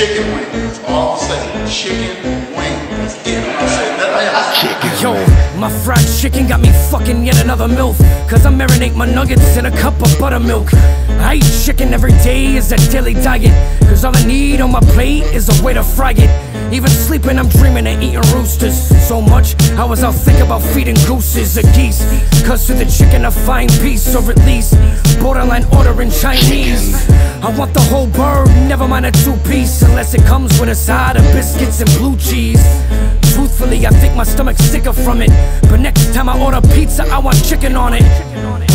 chicken wings. All I'm saying, chicken wings. Yeah, I'm saying nothing else. Chicken. Yo, my fried chicken got me fucking yet another MILF. Cause I marinate my nuggets in a cup of buttermilk. I eat chicken every day as a daily diet. Cause all I need on my plate is a way to fry it. Even sleeping, I'm dreaming of eating roosters. So much, I was out thinking about feeding gooses or geese. Cause to the chicken, I find peace, or at least borderline ordering Chinese. I want the whole bird, never mind a two piece, unless it comes with a side of biscuits and blue cheese. Truthfully, I think my stomach's sicker from it. But next time I order pizza, I want chicken on it.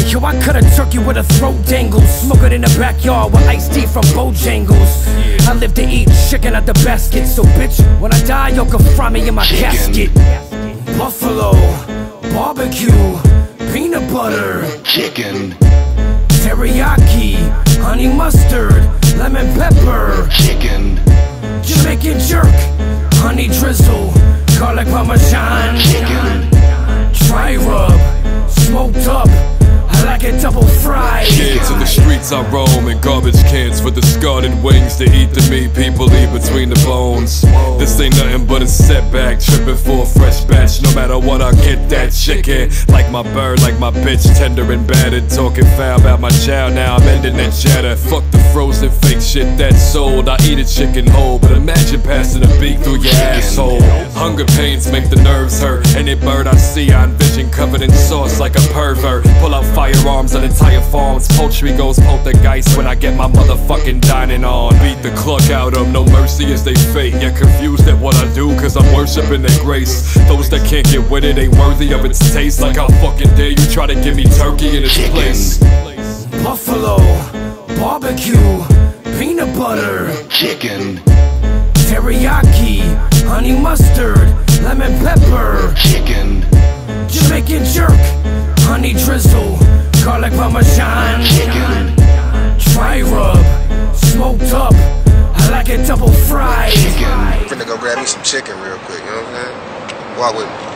Yo, I cut a turkey with a throat dangle. Smoke it in the backyard with iced tea from Bojangles. I live to eat chicken at the basket. So, bitch, when I die, y'all can fry me in my casket. Buffalo, barbecue, peanut butter, Chicken. teriyaki, honey mustard, lemon pepper, Chicken. Jamaican jerk, honey drizzle, garlic parmesan, Chicken. dry rub, smoked up. I like it double fried. Kids in the streets I roam in garbage cans for discarded wings to eat the meat people eat between the bones. This ain't nothing but a setback, tripping for a fresh batch. No matter what, I get that chicken. Like my bird, like my bitch, tender and battered. Talking foul about my child, now I'm ending that chatter. Fuck the frozen fake shit that's sold. I eat a chicken whole, but imagine passing a beak through your asshole. Hunger pains make the nerves hurt. Any bird I see, I envision covered in sauce like a pervert. Pull out firearms on entire farms. Poultry goes poltergeist when I get my motherfucking dining on. Beat the cluck out of 'em, no mercy as they fate. Yet confused at what I do, cause I'm worshiping their grace. Those that can't get with it ain't worthy of its taste. Like how fucking dare you try to give me turkey in its place. Buffalo, barbecue, peanut butter, Chicken. teriyaki, honey mustard, lemon pepper, Chicken. Jamaican jerk, grab me some chicken real quick, you know what I'm saying? Walk with me.